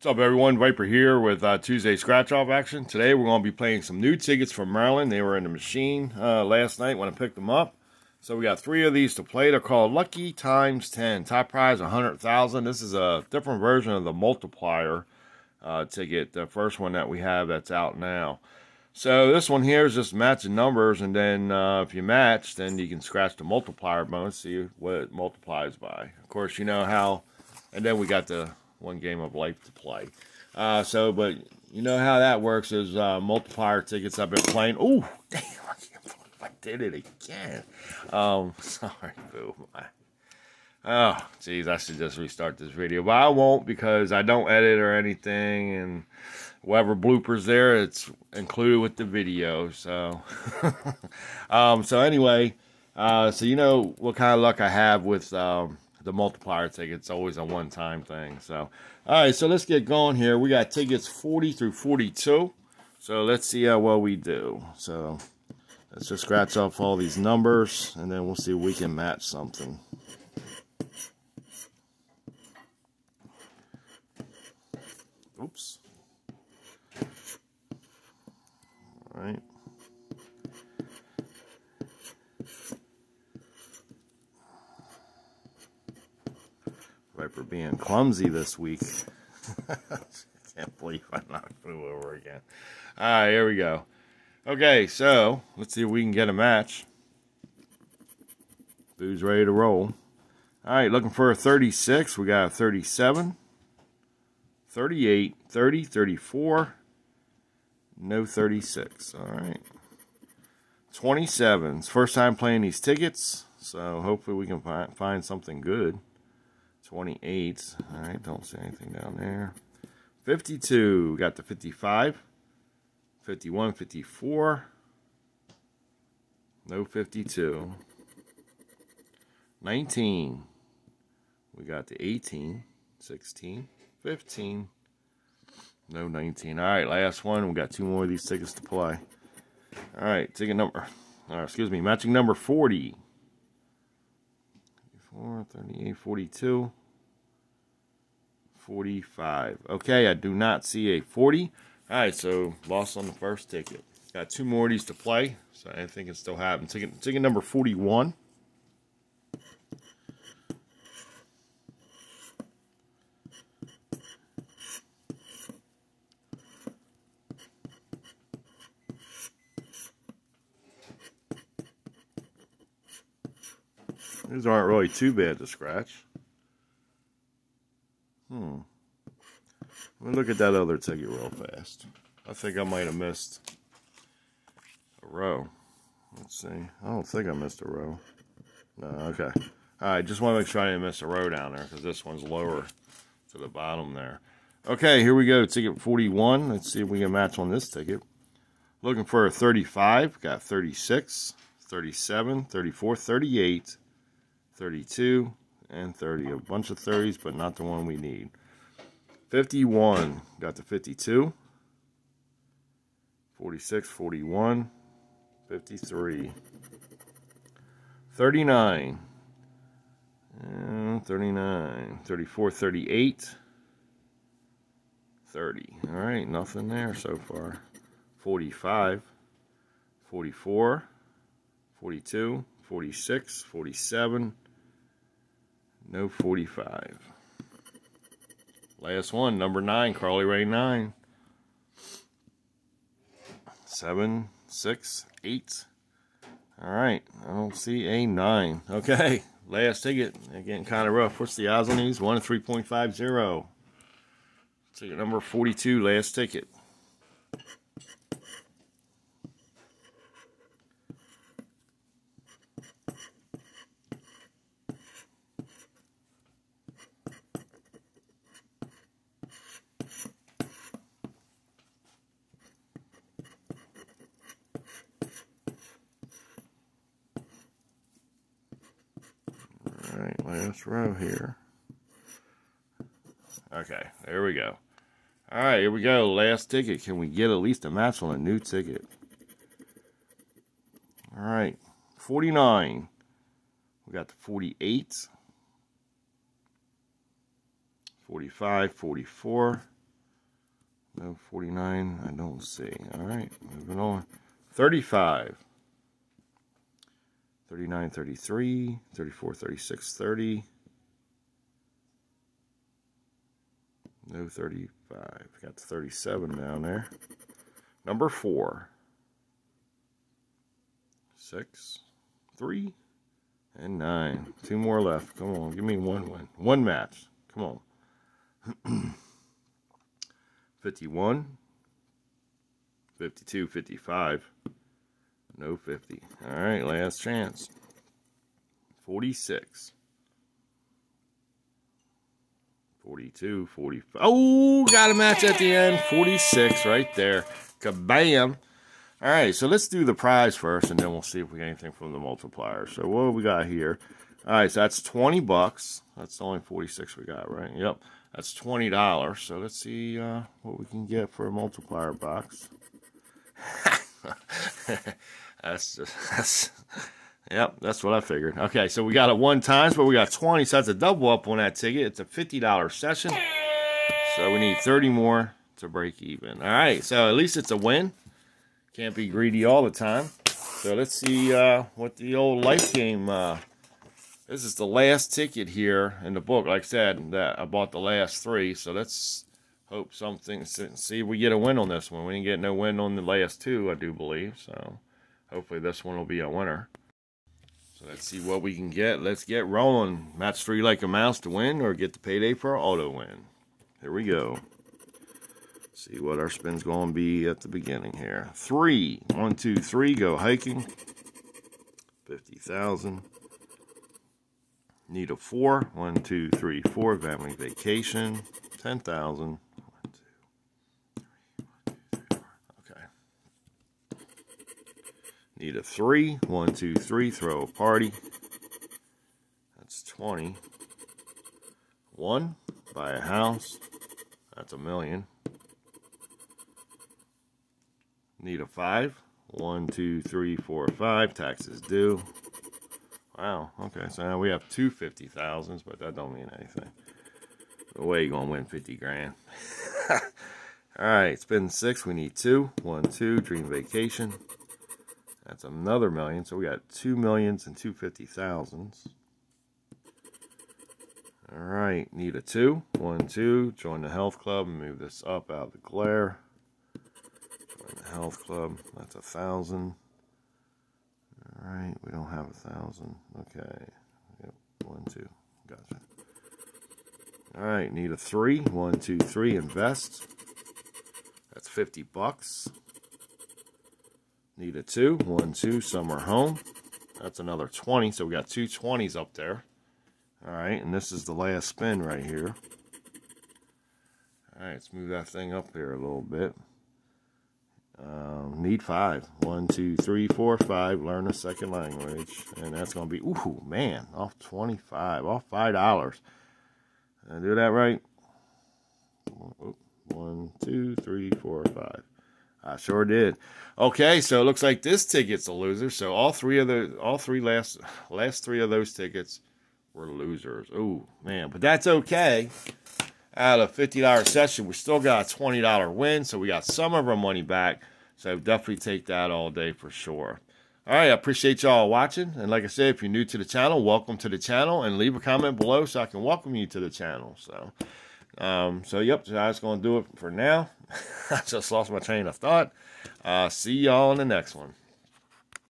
What's up, everyone? Viper here with uh, Tuesday Scratch Off action. Today we're going to be playing some new tickets from Maryland. They were in the machine uh, last night when I picked them up. So we got three of these to play. They're called Lucky Times 10. Top prize 100000 This is a different version of the multiplier uh, ticket, the first one that we have that's out now. So this one here is just matching numbers, and then uh, if you match, then you can scratch the multiplier bonus, see what it multiplies by. Of course, you know how, and then we got the one game of life to play. Uh, so, but you know how that works is uh, multiplier tickets I've been playing. Oh, damn, I can't believe I did it again. Um, sorry, boo. Oh, geez, I should just restart this video. But I won't because I don't edit or anything. And whatever bloopers there, it's included with the video. So, um, so anyway, uh, so you know what kind of luck I have with um, the multiplier ticket. It's always a one-time thing. So, all right, so let's get going here. We got tickets 40 through 42. So let's see how well we do. So let's just scratch off all these numbers, and then we'll see if we can match something. Oops. All right. Viper being clumsy this week. Can't believe I knocked Boo over again. All right, here we go. Okay, so let's see if we can get a match. Boo's ready to roll. All right, looking for a 36. We got a 37, 38, 30, 34. No 36. All right. 27. It's first time playing these tickets, so hopefully we can find something good. 28. All right, don't see anything down there. 52. Got the 55. 51, 54. No 52. 19. We got the 18, 16, 15. No 19. All right, last one. We got two more of these tickets to play. All right, ticket number. Or excuse me, matching number 40. 34, 38, 42. 45. Okay, I do not see a 40. All right, so lost on the first ticket. Got two more of these to play, so I think it still happen. Ticket, ticket number 41. These aren't really too bad to scratch. Hmm. Let me look at that other ticket real fast. I think I might have missed a row. Let's see. I don't think I missed a row. No, okay. Alright, just want to make sure I didn't miss a row down there because this one's lower to the bottom there. Okay, here we go. Ticket 41. Let's see if we can match on this ticket. Looking for a 35. Got 36, 37, 34, 38, 32, and 30. A bunch of 30s, but not the one we need. 51, got the 52. 46, 41, 53. 39, and 39, 34, 38, 30. All right, nothing there so far. 45, 44, 42, 46, 47, no 45. Last one, number 9, Carly Ray 9. 7, 6, 8. All right, I don't see a 9. Okay, last ticket. Again, kind of rough. What's the odds on these? 1 3.50. Ticket number 42, last ticket. Last row here. Okay, there we go. Alright, here we go. Last ticket. Can we get at least a match on a new ticket? Alright, 49. We got the 48. 45, 44, No 49, I don't see. All right, moving on. 35. 39, 33, 34, 36, 30. No 35. Got the 37 down there. Number 4. 6, 3, and 9. Two more left. Come on, give me one win. One match. Come on. 51, 52, 55. No 50. All right, last chance. 46. 42, 45. Oh, got a match at the end. 46 right there. Kabam. All right, so let's do the prize first, and then we'll see if we get anything from the multiplier. So what we got here? All right, so that's 20 bucks. That's only 46 we got, right? Yep, that's $20. So let's see uh, what we can get for a multiplier box. that's just, that's, yep, that's what I figured. Okay, so we got it one times, but we got 20, so that's a double up on that ticket. It's a $50 session. So we need 30 more to break even. All right, so at least it's a win. Can't be greedy all the time. So let's see uh, what the old life game. Uh, this is the last ticket here in the book. Like I said, that I bought the last three. So let's hope something. See we get a win on this one. We didn't get no win on the last two, I do believe. So hopefully this one will be a winner. So let's see what we can get. Let's get rolling. Match three like a mouse to win or get the payday for our auto win. Here we go. See what our spin's going to be at the beginning here. Three. One, two, three. Go hiking. 50,000. Need a four. One, two, three, four. Family vacation. 10,000. Need a three. One, two, three. Throw a party. That's 20. One. Buy a house. That's a million. Need a five. One, two, three, four, five. Taxes due. Wow. Okay, so now we have two fifty thousands, but that don't mean anything. No way you gonna win fifty grand. All right, spin six. We need two. One, two. Dream vacation. That's another million. So we got two millions and two fifty thousands. All right, need a two. One, two. Join the health club and move this up out of the glare Join the health club. That's a thousand. All right, we don't have a thousand. Okay. Yep, one, two. Gotcha. All right, need a three. One, two, three. Invest. That's 50 bucks. Need a two. One, two. Summer home. That's another 20. So we got two 20s up there. All right, and this is the last spin right here. All right, let's move that thing up here a little bit. Um, need five. One, two, three, four, five. Learn a second language. And that's going to be, ooh, man, off 25, off $5. Did I do that right? One, two, three, four, five. I sure did. Okay, so it looks like this ticket's a loser. So all three of the all three last last three of those tickets were losers. Oh man, but that's okay out of $50 session, we still got a $20 win, so we got some of our money back. So definitely take that all day for sure. All right, I appreciate y'all watching. And like I said, if you're new to the channel, welcome to the channel and leave a comment below so I can welcome you to the channel. So, um, so yep, so that's going to do it for now. I just lost my train of thought. Uh, see y'all in the next one.